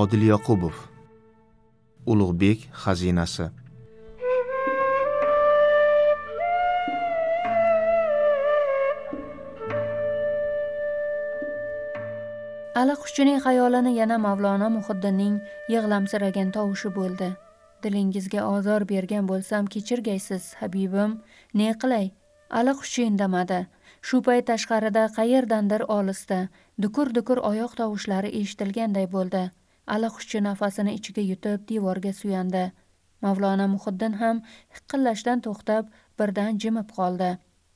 odil yoqubov ulug'bek xazinasi. Allaqushining xayolini yana mavlono muhiddinning yig'lamsiragan tovushi bo'ldi. Dilingizga ozor bergan bo'lsam kechirgaysiz habibim. Ne qilay? Allaqusshi indamadi. Shu payt tashqarida qayerdandir olisda dukur dukur oyoq tovushlari eshitilganday bo'ldi. Allaqusshi nafasini ichiga yutib devorga suyandi. Mavlona muhiddin ham hiqillashdan to'xtab birdan jimib qoldi.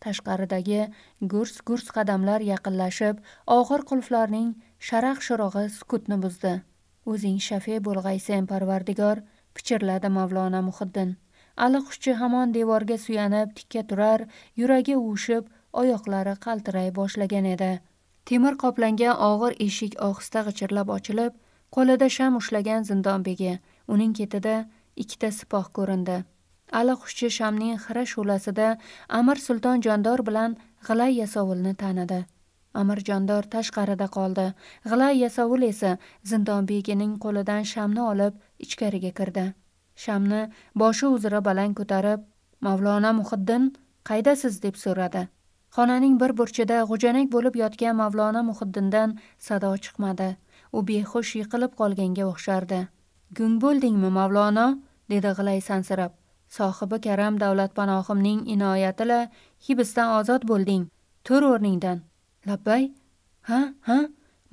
Tashqaridagi gurs gurs qadamlar yaqinlashib og'ir qulflarning sharaq shurug'i sukutni buzdi. O'zing shafe bo'lg'aysen parvardigor pichirladi mavlona muhiddin. Allaquschi hamon devorga suyanib tikka turar yuragi uvushib oyoqlari qaltiray boshlagan edi. Temir qoplangan og'ir eshik ohista g'ichirlab ochilib qo'lida sham ushlagan zindonbegi. Uning ketida ikkita sipoh ko'rindi. Allaquschi shamning xira shu'lasida amir sulton jondor bilan g'ilay yasovulni tanidi. Amir jondor tashqarida qoldi. G'ilay yasovul esa zindonbegining qo'lidan shamni olib ichkariga kirdi. Shamni boshi uzra baland ko'tarib mavlono muhiddin qaydasiz? deb so'radi. Xonaning bir burchida g'ujanak bo'lib yotgan mavlono muhiddindan sado chiqmadi. U behush yiqilib qolganga o'xshardi. Gung bo'ldingmi mavlono? dedi g'ilay sansirab. Sohibi karam davlatpanohimning inoyatila hibsdan ozod bo'lding. Tur o'rningdan. Labbay ha ha?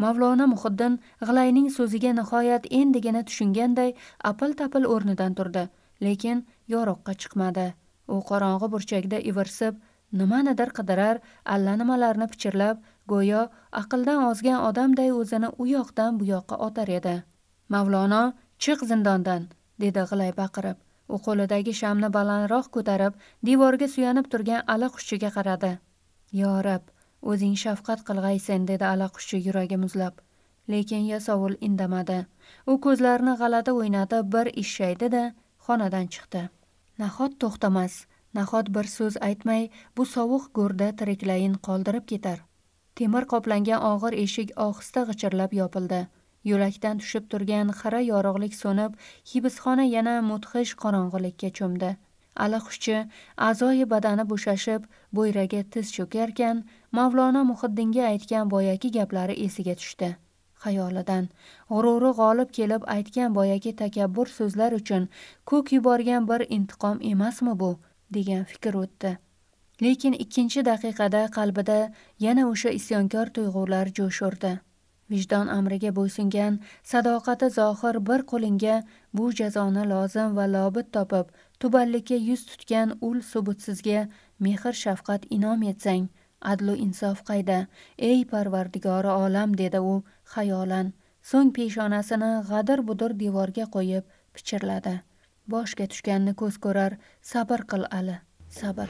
Mavlono muhiddin g'ilayning so'ziga nihoyat endigina tushunganday apil tapil o'rnidan turdi lekin yoriqqa chiqmadi. U qorong'i burchakda ivirsib nimanidir qidirar allanimalarni pichirlab go'yo aqldan ozgan odamday o'zini u yoqdan bu yoqqa otar edi. Mavlono chiq zindondan dedi g'ilay baqirib. U qo'lidagi shamni balandroq ko'tarib devorga suyanib turgan allaqushiga qaradi. Yo rab o'zing shafqat qilg'aysen dedi allaquschi yuragi muzlab. Lekin yasovul indamadi. U ko'zlarini g'alati o'ynatib bir ishshaydi da xonadan chiqdi. Nahot to'xtamas nahot bir so'z aytmay bu sovuq go'rda tiriklayin qoldirib ketar. Temir qoplangan og'ir eshik ohista g'ichirlab yopildi. Yo'lakdan tushib turgan xira yorug'lik so'nib hibsxona yana mudhish qorong'ilikka cho'mdi. Allaquschi a'zoyi badani bo'shashib bo'yraga tiz cho'karkan mavlono muhiddinga aytgan boyagi gaplari esiga tushdi. Xayolidan g'ururi g'olib kelib aytgan boyagi takabbur so'zlar uchun ko'k yuborgan bir intiqom emasmi bu? degan fikr o'tdi. Lekin ikkinchi daqiqada qalbida yana o'sha isyonkor tuyg'ular jo'sh urdi. Vijdon amriga bo'ysungan sadoqati zohir bir qo'lingga bu jazoni lozim va lobit topib tubanlikka yuz tutgan ul subutsizga mehr shafqat inom etsang adlu insof qayda ey parvardigori olam dedi u xayolan. So'ng peshonasini g'adir budir devorga qo'yib pichirladi. Boshga tushganni ko'z ko'rar sabr qil ali sabr.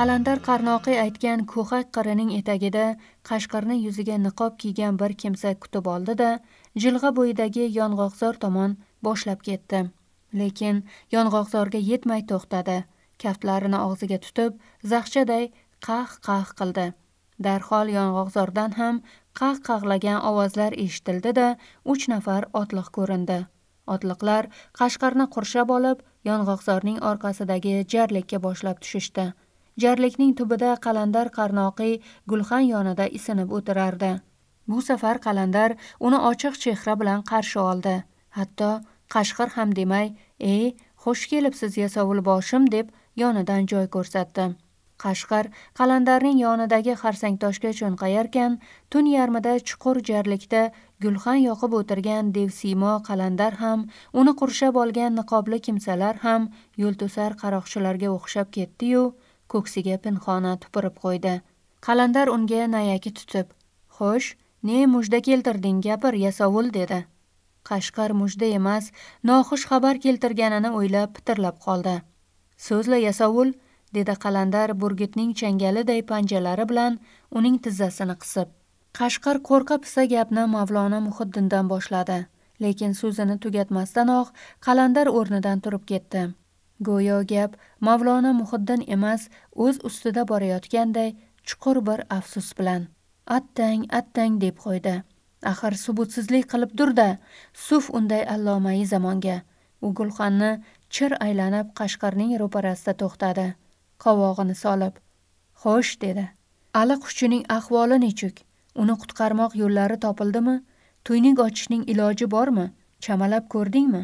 Qalandar qarnoqiy aytgan ko'hak qirining etagida qashqirni yuziga niqob kiygan bir kimsa kutib oldi da jilg'a bo'yidagi yong'oqzor tomon boshlab ketdi. Lekin yong'oqzorga yetmay to'xtadi. Kaftlarini og'ziga tutib zaxchaday qah qah qildi. Darhol yong'oqzordan ham qah qahlagan ovozlar eshitildi da uch nafar otliq ko'rindi. Otliqlar qashqarni qurshab olib yong'oqzorning orqasidagi jarlikka boshlab tushishdi. Jarlikning tubida qalandar qarnoqiy gulxan yonida isinib o'tirardi. Bu safar qalandar uni ochiq chehra bilan qarshi oldi. Hatto qashqir ham demay ey xush kelibsiz boshim deb yonidan joy ko'rsatdi. Qashqar qalandarning yonidagi xarsangtoshga cho'nqayarkan tun yarmida chuqur jarlikda gulxan yoqib o'tirgan devsimo qalandar ham uni qurshab olgan niqobli kimsalar ham yo'lto'sar qaroqchilarga o'xshab ketdiyu ko'ksiga pinhona tupurib qo'ydi. Qalandar unga nayaki tutib xo'sh ne mujda keltirding gapir yasovul dedi. Qashqar mujda emas noxush xabar keltirganini o'ylab pitirlab qoldi. So'zla yasovul dedi qalandar burgutning changaliday panjalari bilan uning tizzasini qisib. Qashqar qo'rqa pisa gapni mavlona muhiddindan boshladi lekin so'zini tugatmasdanoq qalandar o'rnidan turib ketdi. Go'yo gap mavlona muhiddin emas o'z ustida borayotganday chuqur bir afsus bilan attang attang deb qo'ydi. Axir subutsizlik qilib durda suf unday allomai zamonga. U gulxanni chir aylanib qashqarning ro'parasida to'xtadi. Qovog'ini solib xo'sh dedi. Ali qushchining ahvoli nechuk? Uni qutqarmoq yo'llari topildimi? Tuynik ochishning iloji bormi? Chamalab ko'rdingmi?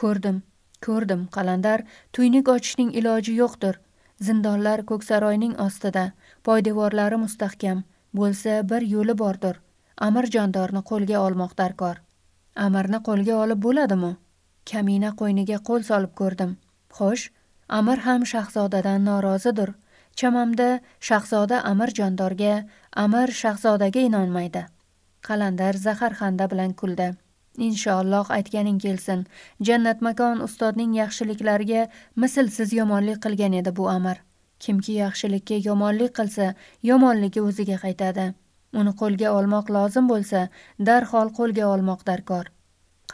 Ko'rdim ko'rdim qalandar. Tuynik ochishning iloji yo'qdir. Zindonlar ko'ksaroyning ostida. Poydevorlari mustahkam. Bo'lsa bir yo'li bordir. Amir jondorni qo'lga olmoq darkor. Amirni qo'lga olib bo'ladimi? Kamina qo'yniga qo'l solib ko'rdim. Xo'sh amir ham shahzodadan norozidir. Chamamda shahzoda amir jondorga amir shahzodaga inonmaydi. Qalandar zaharxanda bilan kuldi. Inshaalloh aytganing kelsin jannat makon ustodning yaxshiliklariga mislsiz yomonlik qilgan edi bu amir. Kimki yaxshilikka yomonlik qilsa yomonligi o'ziga qaytadi. Uni qo'lga olmoq lozim bo'lsa darhol qo'lga olmoq darkor.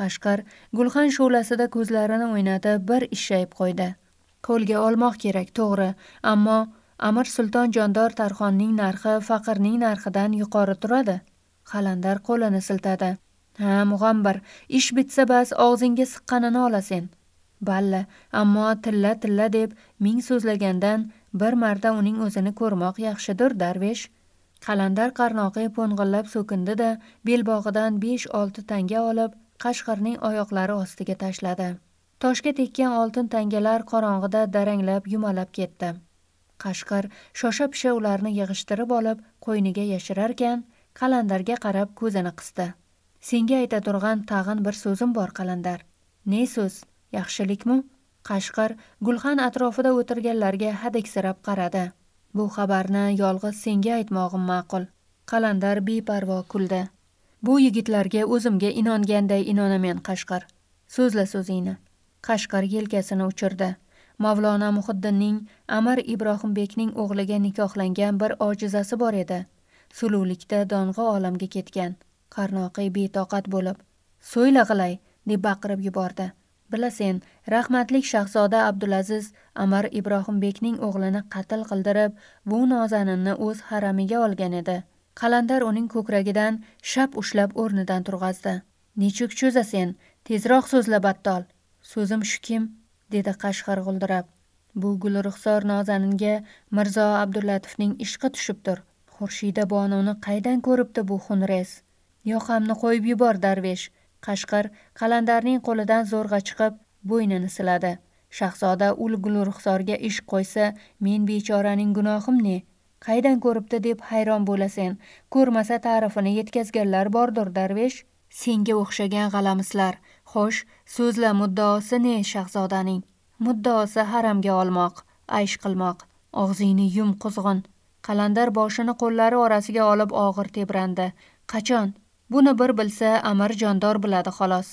Qashqar gulxan shu'lasida ko'zlarini o'ynatib bir ishshayib qo'ydi. Qo'lga olmoq kerak to'g'ri ammo amir sulton jondor tarxonning narxi faqirning narxidan yuqori turadi. Qalandar qo'lini siltadi. Ha mug'ambir ish bitsa bas og'zingga siqqanini olasen. Balla ammo tilla tilla deb ming so'zlagandan bir marta uning o'zini ko'rmoq yaxshidir darvesh. Qalandar qarnoqi po'ng'illab so'kindi da belbog'idan besh olti tanga olib qashqirning oyoqlari ostiga tashladi. Toshga tekkan oltin tangalar qorong'ida daranglab yumalab ketdi. Qashqir shosha pisha ularni yig'ishtirib olib qo'yniga yashirarkan qalandarga qarab ko'zini qisdi. Senga aytaturgan tag'in bir so'zim bor qalandar. Ne so'z? Yaxshilikmi? Qashqir gulxan atrofida o'tirganlarga hadiksirab qaradi. Bu xabarni yolg'iz senga aytmog'im ma'qul. Qalandar beparvo kuldi. Bu yigitlarga o'zimga inonganday inonamen qashqar. So'zla so'zingni. Qashqar yelkasini uchirdi. Mavlona muhiddinning amir ibrohimbekning o'g'liga nikohlangan bir ojizasi bor edi. Suluvlikda dong'i olamga ketgan. Qarnoqiy betoqat bo'lib so'yla g'ilay deb baqirib yubordi. Bilasen rahmatlik shahzoda abdulaziz amir ibrohimbekning o'g'lini qatl qildirib bu nozaninni o'z haramiga olgan edi. Qalandar uning ko'kragidan shap ushlab o'rnidan turg'azdi. Nechuk cho'zasen tezroq so'zla battol. So'zim shukim dedi qashqar g'uldirab bu gulruxsor nozaninga mirzo abdullatovning ishqi tushibdir xurshida bonuni qaydan ko'ribdi bu xunrez yoqamni qo'yib yubor darvesh. Qashqir qalandarning qo'lidan zo'rg'a chiqib bo'ynini siladi. Shahzoda ul gulruxsorga ish qo'ysa men bechoraning gunohim ne? Qaydan ko'ribdi deb hayron bo'lasen ko'rmasa ta'rifini yetkazganlar bordir darvesh. Senga o'xshagan g'alamislar xo'sh so'zla muddaosi ne shahzodaning? Muddaosi haramga olmoq aysh qilmoq. Og'zingni yum quzg'un qalandar boshini qo'llari orasiga olib og'ir tebrandi. Qachon? Buni bir bilsa amir jondor biladi xolos.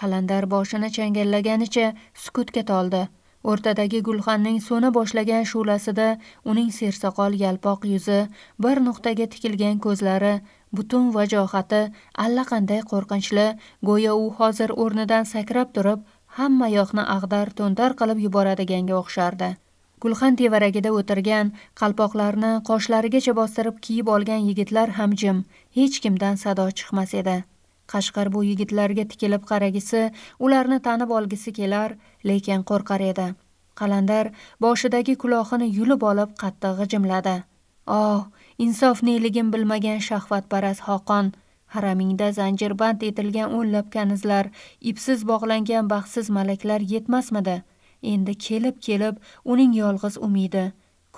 Qalandar boshini changallaganicha sukutga toldi. O'rtadagi gulxanning so'na boshlagan shu'lasida uning sersoqol yalpoq yuzi bir nuqtaga tikilgan ko'zlari butun vajohati allaqanday qo'rqinchli go'yo u hozir o'rnidan sakrab turib hamma yoqni ag'dar to'ntar qilib yuboradiganga o'xshardi. Gulxan tevaragida o'tirgan qalpoqlarni qoshlarigacha bostirib kiyib olgan yigitlar ham jim hech kimdan sado chiqmas edi. Qashqar bu yigitlarga tikilib qaragisi ularni tanib olgisi kelar lekin qo'rqar edi. Qalandar boshidagi kulohini yulib olib qattiq g'ijimladi. Oh insof neligin bilmagan shahvatparast xoqon haramingda zanjirband etilgan o'nlab kanizlar ipsiz bog'langan baxtsiz malaklar yetmasmidi? Endi kelib kelib uning yolg'iz umidi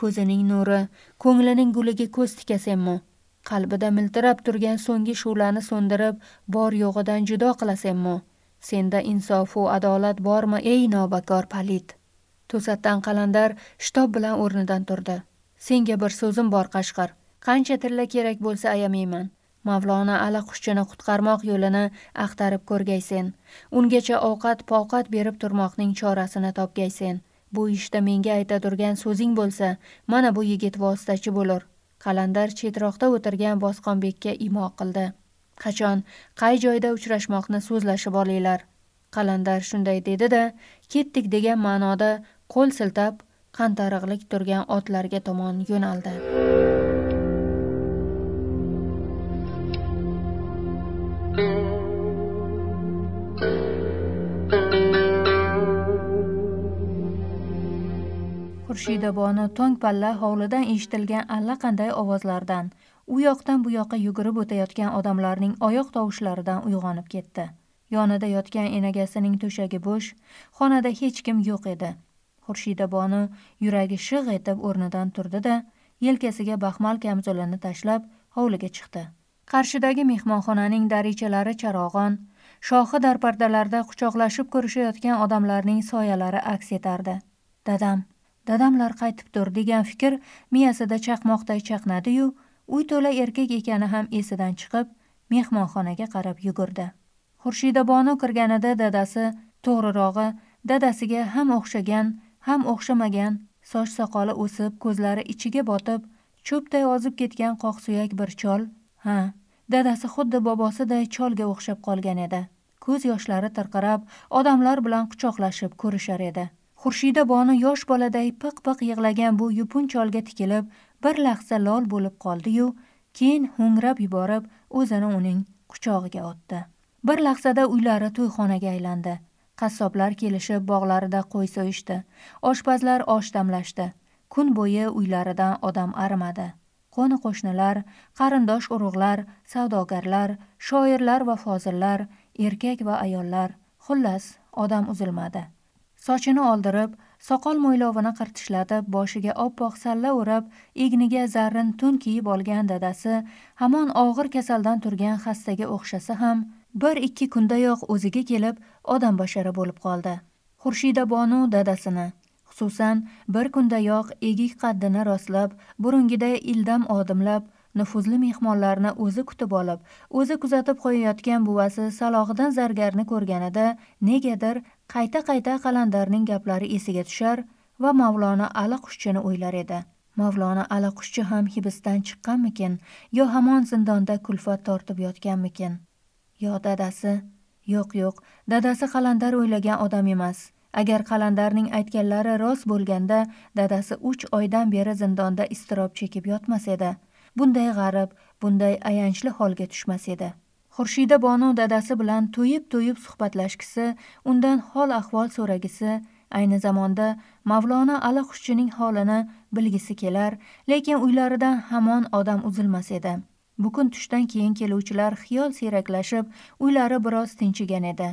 ko'zining nuri ko'nglining guliga ko'z tikasanmi qalbida miltirab turgan so'nggi shu'lani so'ndirib bor yo'g'idan judo qilasanmi? Senda insofu adolat bormi ey nobakor palit to'satdan qalandar shitob bilan o'rnidan turdi. Senga bir so'zim bor qashqir qancha tilla kerak bo'lsa ayamayman. Mavlona allaqhushchini qutqarmoq yo'lini axtarib ko'rgaysen. Ungacha ovqat povqat berib turmoqning chorasini topgaysen. Bu ishda menga aytaturgan so'zing bo'lsa mana bu yigit vositachi bo'lur. Qalandar chetroqda o'tirgan bosqonbekka imo qildi. Qachon qay joyda uchrashmoqni so'zlashib olinglar. Qalandar shunday dedi da ketdik degan ma'noda qo'l siltab qantariqlik turgan otlarga tomon yo'naldi. Xurshidabonu tong palla hovlidan eshitilgan allaqanday ovozlardan u yoqdan bu yoqqa yugurib o'tayotgan odamlarning oyoq tovushlaridan uyg'onib ketdi. Yonida yotgan enagasining to'shagi bo'sh xonada hech kim yo'q edi. Xurshidabonu yuragi shig' etib o'rnidan turdi da yelkasiga baxmal kamzulini tashlab hovliga chiqdi. Qarshidagi mehmonxonaning darichalari charog'on shohi darpardalarda quchoqlashib ko'rishayotgan odamlarning soyalari aks etardi. Dadam dadamlar qaytibdir degan fikr miyasida chaqmoqday chaqnadi-yu, uy to'la erkak ekani ham esidan chiqib, mehmonxonaga qarab yugurdi. xurshidabono kirganida dadasi, to'g'rirog'i, dadasiga ham o'xshagan, ham o'xshamagan, soch soqoli o'sib, ko'zlari ichiga botib, cho'pday ozib ketgan qoqsuyak bir chol. Ha, dadasi xuddi bobosiday cholga o'xshab qolgan edi. Ko'z yoshlari tirqirab, odamlar bilan quchoqlashib ko'rishar edi. Xurshida bonu yosh boladay piq piq yig'lagan bu yupun cholga tikilib bir lahza lol bo'lib qoldi-yu, keyin ho'ngrab yuborib o'zini uning quchog'iga otdi. Bir lahzada uylari to'yxonaga aylandi. Qassoblar kelishib bog'larida qo'y so'yishdi. Oshpazlar osh damlashdi. Kun bo'yi uylaridan odam arimadi. Qo'ni qo'shnilar, qarindosh urug'lar, savdogarlar, shoirlar va fozillar, erkak va ayollar, xullas odam uzilmadi. Sochini oldirib soqol mo'ylovini qirtishlatib boshiga oppoq salla o'rab egniga zarrin tun kiyib olgan dadasi hamon og'ir kasaldan turgan xastaga o'xshasa ham bir ikki kundayoq o'ziga kelib odam bashara bo'lib qoldi. Xurshida bonu dadasini xususan bir kundayoq egik qaddini rostlab burungiday ildam odimlab nufuzli mehmonlarni o'zi kutib olib o'zi kuzatib qo'yayotgan buvasi salohiddin zargarni ko'rganida negadir qayta qayta qalandarning gaplari esiga tushar va mavlona ali qushchini o'ylar edi. Mavlona ali qushchi ham hibsdan chiqqanmikin yo hamon zindonda kulfat tortib yotganmikin? Yo dadasi? Yo'q yo'q. Dadasi qalandar o'ylagan odam emas. Agar qalandarning aytganlari rost bo'lganda dadasi uch oydan beri zindonda iztirob chekib yotmas edi. Bunday g'arib bunday ayanchli holga tushmas edi. Xurshida bonu dadasi bilan to'yib to'yib suhbatlashgisi undan hol ahvol so'ragisi ayni zamonda mavlona ali xushchining holini bilgisi kelar lekin uylaridan hamon odam uzilmas edi. Bu kun tushdan keyin keluvchilar xiyol siyraklashib uylari biroz tinchigan edi.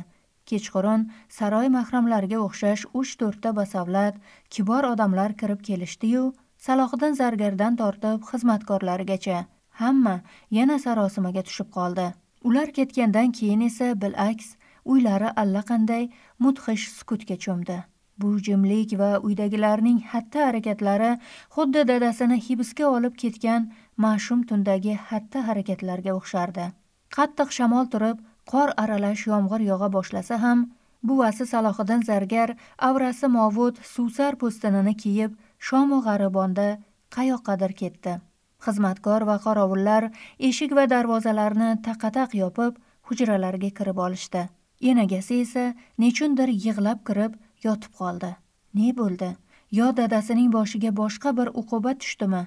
Kechqurun saroy mahramlariga o'xshash uch to'rtta basavlat kibor odamlar kirib kelishdiyu salohiddin zargardan tortib xizmatkorlarigacha. Hamma yana sarosimaga tushib qoldi. Ular ketgandan keyin esa bil'aks uylari allaqanday mudhish sukutga cho'mdi. Bu jimlik va uydagilarning xatti harakatlari xuddi dadasini hibsga olib ketgan mashum tundagi xatti harakatlarga o'xshardi. Qattiq shamol turib qor aralash yomg'ir yog'a boshlasa ham buvasi salohiddin zargar avrasi movud suvsar po'stinini kiyib shomu g'aribonda qayoqqadir ketdi. Xizmatkor va qorovullar eshik va darvozalarni taqataq yopib hujralarga kirib olishdi. Enagasi esa nechundir yig'lab kirib yotib qoldi. Ne bo'ldi? Yo dadasining boshiga boshqa bir uqubat tushdimi?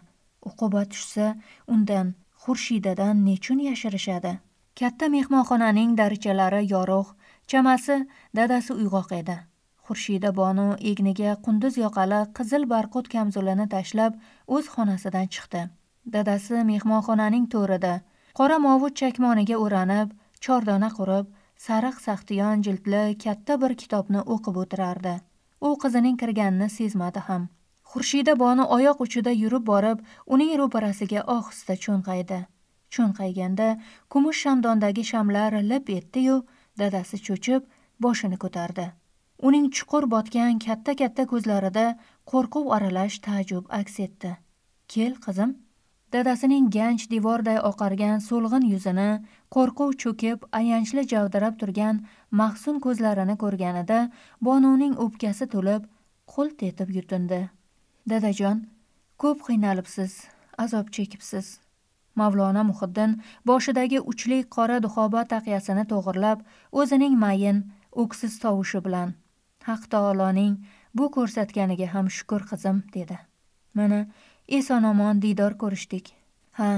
Uqubat tushsa undan xurshidadan nechun yashirishadi? Katta mehmonxonaning darichalari yorug' chamasi dadasi uyg'oq edi. Xurshida bonu egniga qunduz yoqali qizil barqut kamzulini tashlab o'z xonasidan chiqdi. Dadasi mehmonxonaning to'rida. Qora movut chakmoniga o'ranib chordona qurib sariq saxtiyon jildli katta bir kitobni o'qib o'tirardi. U qizining kirganini sezmadi ham. Xurshida boni oyoq uchida yurib borib uning ro'parasiga ohista cho'nqaydi. Cho'nqayganda kumush shamdondagi shamlar lip etdi-yu, dadasi cho'chib boshini ko'tardi. Uning chuqur botgan katta katta ko'zlarida qo'rquv aralash taajjub aks etdi. Kel qizim. Dadasining ganch devorday oqargan so'lg'in yuzini qo'rquv cho'kib ayanchli javdirab turgan mahzun ko'zlarini ko'rganida bonuning o'pkasi to'lib qult etib yutindi dadajon ko'p qiynalibsiz azob chekibsiz. Mavlona muhiddin boshidagi uchli qora duxoba taqyasini to'g'irlab o'zining mayin o'ksiz tovushi bilan haq taoloning bu ko'rsatganiga ham shukur qizim dedi. Mana eson omon diydor ko'rishdik. Ha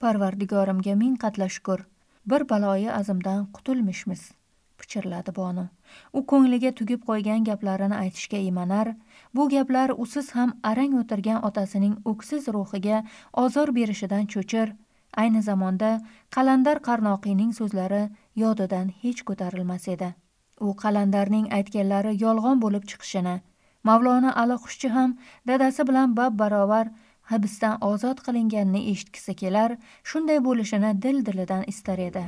parvardigorimga ming qatla shukur bir baloyi azimdan qutulmishmiz pichirladi bonu u ko'ngliga tugib qo'ygan gaplarini aytishga iymanar bu gaplar usiz ham arang o'tirgan otasining o'ksiz ruhiga ozor berishidan cho'chir. Ayni zamonda qalandar qarnoqiyning so'zlari yodidan hech ko'tarilmas edi. U qalandarning aytganlari yolg'on bo'lib chiqishini mavlona xushchi ham dadasi bilan bab barobar hibsdan ozod qilinganini eshitgisi kelar shunday bo'lishini dil dilidan istar edi.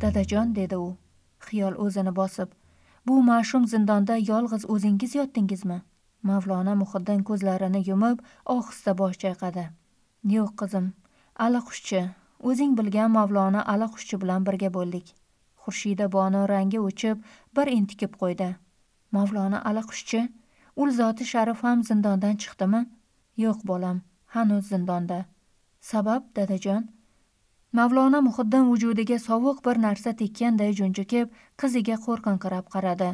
Dadajon dedi u xiyol o'zini bosib bu mashum zindonda yolg'iz o'zingiz yotdingizmi? Mavlona muhiddin ko'zlarini yumib ohista bosh chayqadi. Yo'q qizim. Allaqushchi o'zing bilgan mavlona allaqushchi bilan birga bo'ldik. Xurshida bono rangi o'chib bir entikib qo'ydi. Mavlona allaqushchi ul zoti sharif ham zindondan chiqdimi? Yo'q bolam hanuz zindonda. Sabab dadajon mavlona muhiddin vujudiga sovuq bir narsa tekkanday junjikib qiziga qo'rqinqirab qaradi.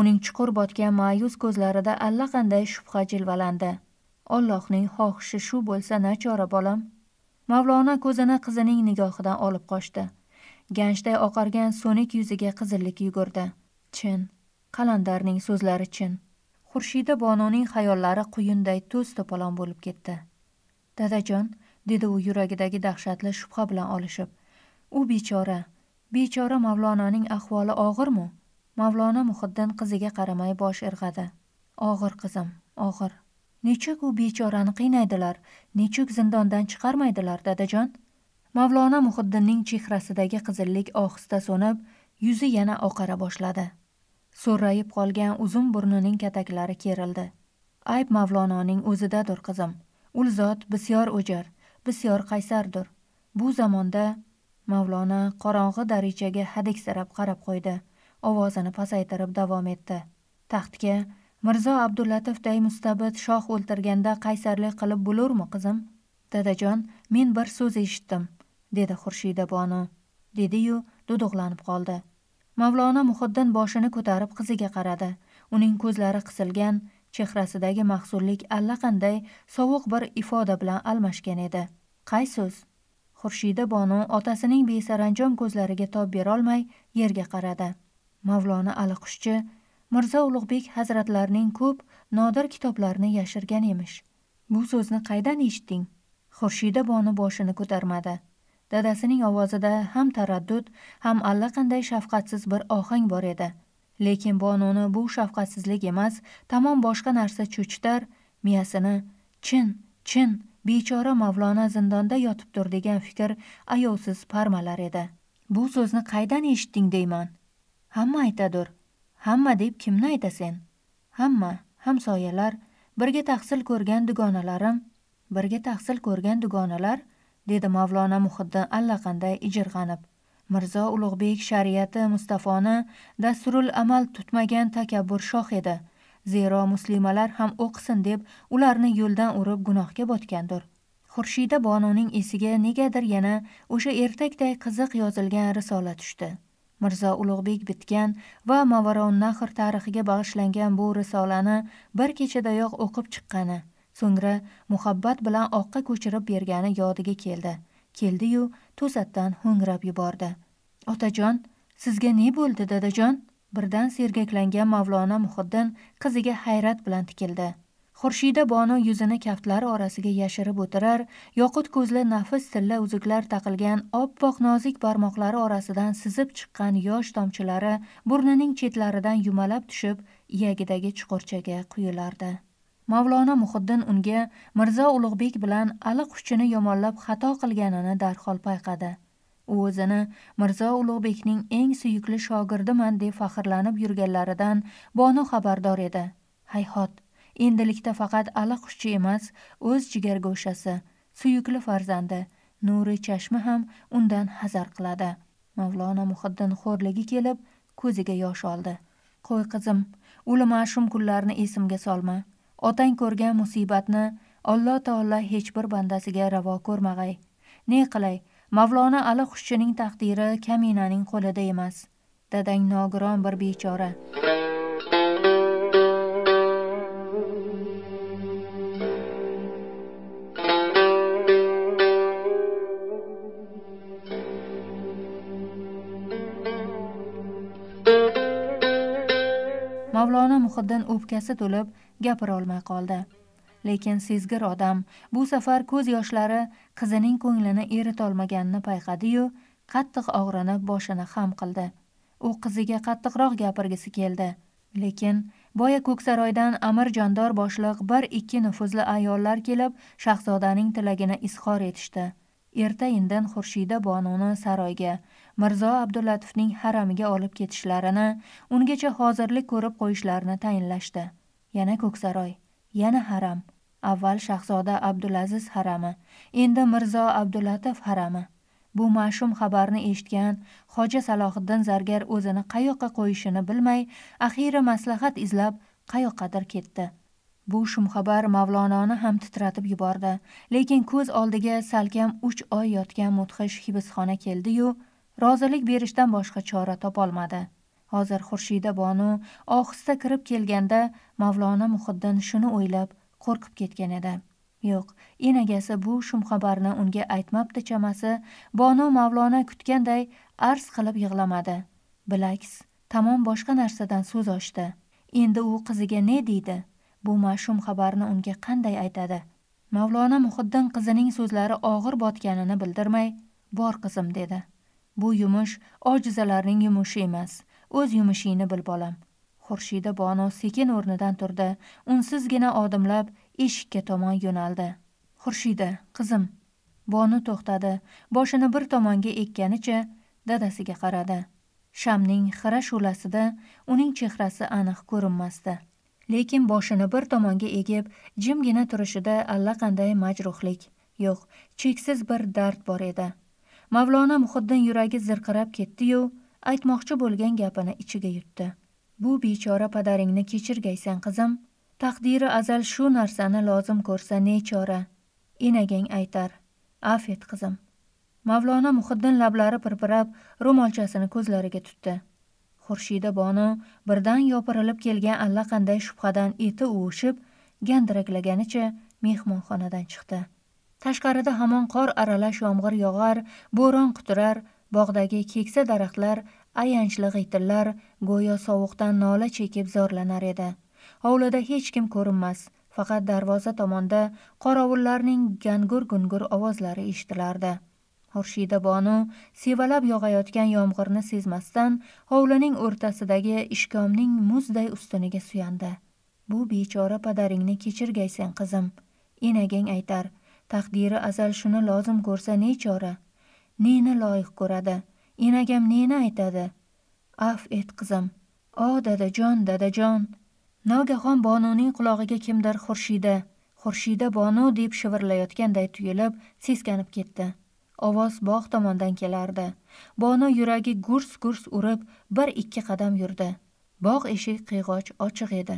Uning chuqur botgan ma'yus ko'zlarida allaqanday shubha jilvalandi. Ollohning xohishi shu bo'lsa nachora bolam? Mavlona ko'zini qizining nigohidan olib qochdi. Ganjday oqargan so'nik yuziga qizillik yugurdi. Chin. Qalandarning so'zlari chin. Xurshida bononing xayollari quyunday to's to'polon bo'lib ketdi. Dadajon dedi u yuragidagi dahshatli shubha bilan olishib u bechora bechora mavlonaning ahvoli og'irmi? Mavlona muhiddin qiziga qaramay bosh irg'adi. Og'ir qizim og'ir. Nechuk u bechorani qiynaydilar? Nechuk zindondan chiqarmaydilar dadajon? Mavlona muhiddinning chehrasidagi qizillik ohista so'nib yuzi yana oqara boshladi. So'rrayib qolgan uzun burnining kataklari kerildi. Ayb mavlononing o'zidadir qizim. Ul zot bisyor o'jar bisyor qaysardir. Bu zamonda mavlona qorong'i darichaga hadiksirab qarab qo'ydi. Ovozini pasaytirib davom etdi. Taxtga mirzo abdullatovday mustabid shoh o'ltirganda qaysarlik qilib bo'lurmi qizim? Dadajon men bir so'z eshitdim dedi xurshida bonu. Dediyu duduqlanib qoldi. Mavlona muhiddin boshini ko'tarib qiziga qaradi. Uning ko'zlari qisilgan chehrasidagi mahzunlik allaqanday sovuq bir ifoda bilan almashgan edi. Qay so'z? Xurshida bonu otasining besaranjom ko'zlariga tob berolmay yerga qaradi. Mavlona aliqushchi mirzo ulug'bek hazratlarining ko'p nodir kitoblarini yashirgan emish. Bu so'zni qaydan eshitding? Xurshida boni boshini ko'tarmadi. Dadasining ovozida ham taraddud ham allaqanday shafqatsiz bir ohang bor edi. Lekin bonuni bu shafqatsizlik emas tamom boshqa narsa cho'chitar miyasini chin chin bechora mavlona zindonda yotibdir degan fikr ayovsiz parmalar edi. Bu so'zni qaydan eshitding deyman? Hamma aytadur. Hamma deb kimni aytasen hamma hamsoyalar birga tahsil ko'rgan dugonalarim birga tahsil ko'rgan dugonalar dedi mavlona muhiddin allaqanday ijirg'anib. Mirzo ulug'bek shariati mustafoni dasturul amal tutmagan takabbur shoh edi. Zero muslimalar ham o'qisin deb ularni yo'ldan urib gunohga botgandir. Xurshida bonuning esiga negadir yana o'sha ertakday qiziq yozilgan risola tushdi. Mirzo ulug'bek bitgan va nahr tarixiga bag'ishlangan bu risolani bir kechadayoq o'qib chiqqani so'ngra muhabbat bilan oqqa ko'chirib bergani yodiga keldi. Keldiyu to'satdan ho'ngrab yubordi. Otajon sizga ne bo'ldi dadajon? Birdan sergaklangan mavlona muhiddin qiziga hayrat bilan tikildi. Xurshida bonu yuzini kaftlari orasiga yashirib o'tirar yoqut ko'zli nafis tilla uzuklar taqilgan oppoq nozik barmoqlari orasidan sizib chiqqan yosh tomchilari burnining chetlaridan yumalab tushib iyagidagi chuqurchaga quyilardi mavlona muhiddin unga mirzo ulug'bek bilan allaqhushchini yomonlab xato qilganini darhol payqadi. U o'zini mirzo ulug'bekning eng suyukli shogirdiman deb faxrlanib yurganlaridan bonu xabardor edi. Hayhot endilikda faqat allaqhushchi emas o'z jigargo'shasi suyukli farzandi nuri chashma ham undan hazar qiladi. Mavlono muhiddin xo'rligi kelib ko'ziga yosh oldi. Qo'y qizim uli mashum kunlarni esimga solma. Otang ko'rgan musibatni alloh taolo hech bir bandasiga ravo ko'rmag'ay. Ne qilay mavlona ali xushchining taqdiri kaminaning qo'lida emas. Dadang nogiron bir bechora. Muhiddin o'pkasi to'lib gapirolmay qoldi. Lekin sezgir odam bu safar ko'z yoshlari qizining ko'nglini eritolmaganini payqadiyu qattiq og'rinib boshini xam qildi. U qiziga qattiqroq gapirgisi keldi. Lekin boya ko'ksaroydan amir jondor boshliq bir ikki nufuzli ayollar kelib shahzodaning tilagini izhor etishdi. Erta indin xurshida bonuni saroyga mirzo abdullatovning haramiga olib ketishlarini ungacha hozirlik ko'rib qo'yishlarini tayinlashdi. Yana ko'ksaroy yana haram. Avval shahzoda abdulaziz harami endi mirzo abdulatif harami. Bu mashum xabarni eshitgan hoji salohiddin zargar o'zini qayoqqa qo'yishini bilmay axiyri maslahat izlab qayoqqadir ketdi. Bu shumxabar mavlononi ham titratib yubordi. Lekin ko'z oldiga salkam uch oy yotgan mudhish hibsxona keldiyu rozilik berishdan boshqa chora topolmadi. Hozir xurshida bonu ohista kirib kelganda mavlona muhiddin shuni o'ylab qo'rqib ketgan edi. Yo'q enagasi bu shumxabarni unga aytmabdi chamasi bonu mavlona kutganday arz qilib yig'lamadi. Bilaks tamom boshqa narsadan so'z ochdi. Endi u qiziga ne deydi? Bu mashum xabarni unga qanday aytadi? Mavlona muhiddin qizining so'zlari og'ir botganini bildirmay bor qizim dedi. Bu yumush ojizalarning yumushi emas. O'z yumushingni bil bolam xurshida bono sekin o'rnidan turdi. Unsizgina odimlab eshikka tomon yo'naldi. Xurshida qizim bonu to'xtadi. Boshini bir tomonga ekkanicha dadasiga qaradi. Shamning xira shulasida uning chehrasi aniq ko'rinmasdi. Lekin boshini bir tomonga egib jimgina turishida allaqanday majruhlik. Yo'q cheksiz bir dard bor edi. Mavlona muhiddin yuragi zirqirab ketdiyu aytmoqchi bo'lgan gapini ichiga yutdi. Bu bechora padaringni kechirgaysan qizim. Taqdiri azal shu narsani lozim ko'rsa nechora enagang aytar. Af et qizim. Mavlona muhiddin lablari pirpirab ro'molchasini ko'zlariga tutdi. Xurshida bonu birdan yopirilib kelgan allaqanday shubhadan eti uvishib gandiraklaganicha mehmonxonadan chiqdi. Tashqarida hamon qor aralash yomg'ir yog'ar bo'ron quturar bog'dagi keksa daraxtlar ayanchli g'iytillar go'yo sovuqdan nola chekib zorlanar edi. Hovlida hech kim ko'rinmas faqat darvoza tomonda qorovullarning gangur gungur ovozlari eshitilardi. Xurshida bonu sevalab yog'ayotgan yomg'irni sezmasdan hovlining o'rtasidagi ishkomning muzday ustuniga suyandi. Bu bechora padaringni kechirgaysan qizim enagang aytar. Taqdiri azal shuni lozim ko'rsa nechora neni loyiq ko'radi? Enagam neni aytadi? Af et qizim. O dadajon dadajon. Nogahon bonuning qulog'iga kimdir xurshida xurshida bonu deb shivirlayotganday tuyulib seskanib ketdi. Ovoz bog' tomondan kelardi. Bonu yuragi gurs gurs urib bir ikki qadam yurdi. Bog' eshik qiyg'och ochiq edi.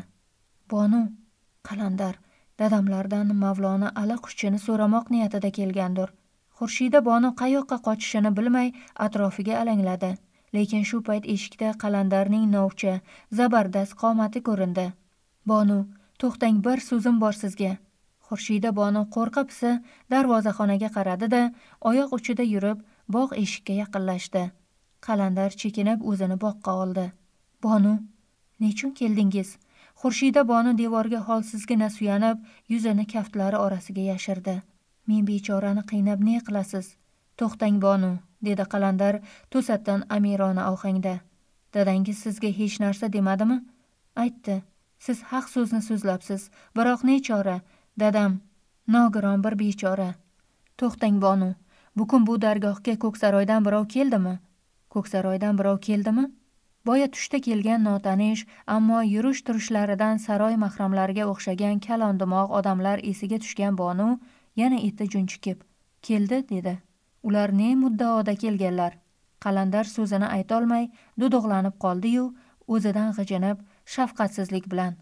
Bonu qalandar dadamlardan mavlona allaqurchini so'ramoq niyatida kelgandir. Xurshida bonu qayoqqa qochishini bilmay atrofiga alangladi. Lekin shu payt eshikda qalandarning novcha zabardast qomati ko'rindi. Bonu to'xtang bir so'zim bor sizga. Xurshida bonu qo'rqa pisa darvozaxonaga qaradi da oyoq uchida yurib bog' eshikka yaqinlashdi. Qalandar chekinib o'zini boqqa oldi. Bonu nechun keldingiz? Xurshida bonu devorga holsizgina suyanib yuzini kaftlari orasiga yashirdi. Men bechorani qiynab ne qilasiz? To'xtang bonu dedi qalandar to'satdan amirona ohangda. Dadangiz sizga hech narsa demadimi? Aytdi. Siz haq so'zni so'zlabsiz. Biroq nechora dadam nogiron bir bechora. To'xtang bonu bugun bu dargohga ko'ksaroydan birov keldimi? Ko'ksaroydan birov keldimi? Boya tushda kelgan notanish ammo yurish turishlaridan saroy mahramlariga o'xshagan kalondimoq odamlar esiga tushgan bonu yana eti junchikib keldi dedi. Ular ne muddaoda kelganlar? Qalandar so'zini aytolmay dudug'lanib qoldi-yu o'zidan g'ijinib shafqatsizlik bilan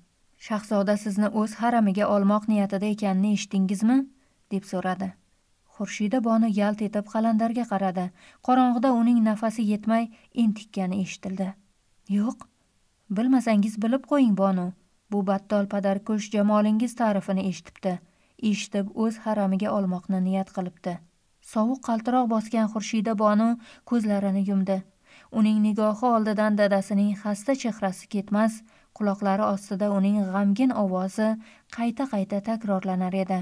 shahzoda sizni o'z haramiga olmoq niyatida ekanini eshitdingizmi? deb so'radi. Xurshida bonu yalt etib qalandarga qaradi. Qorong'ida uning nafasi yetmay entikkani eshitildi. Yo'q bilmasangiz bilib qo'ying bonu bu battol padarkush jamolingiz ta'rifini eshitibdi eshitib o'z haramiga olmoqni niyat qilibdi. Sovuq qaltiroq bosgan xurshida bonu ko'zlarini yumdi. Uning nigohi oldidan dadasining xasta chehrasi ketmas quloqlari ostida uning g'amgin ovozi qayta qayta takrorlanar edi.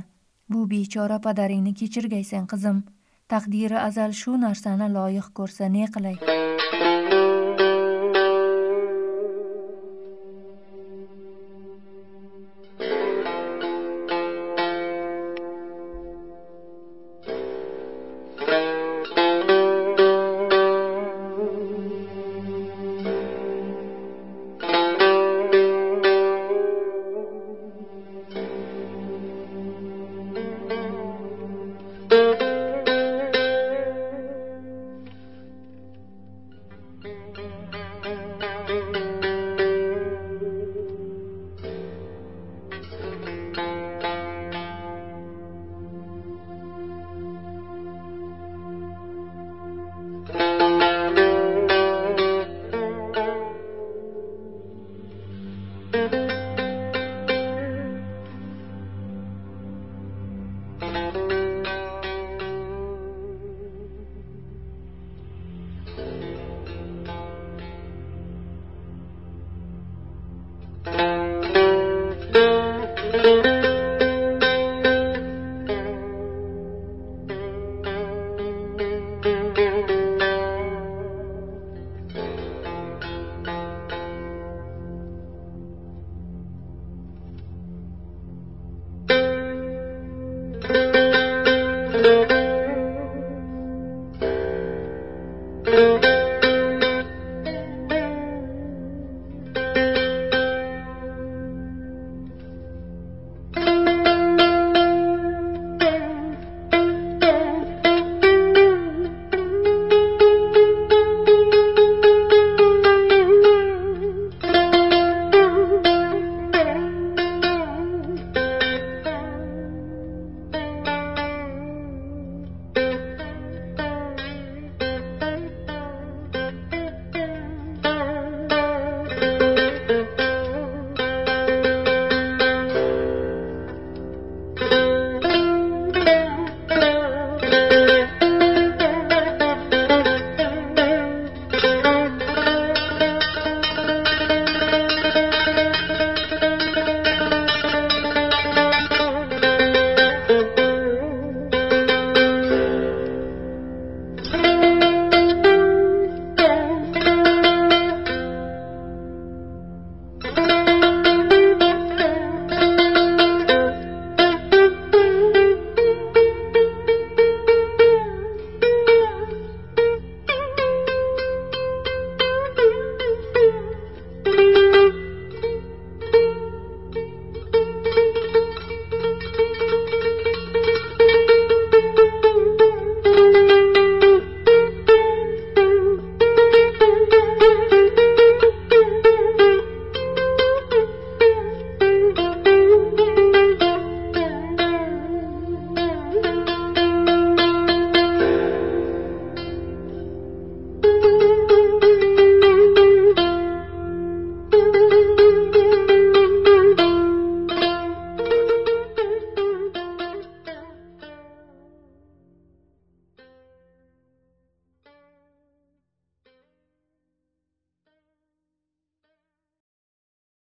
Bu bechora padaringni kechirgaysan qizim. Taqdiri azal shu narsani loyiq ko'rsa ne qilay?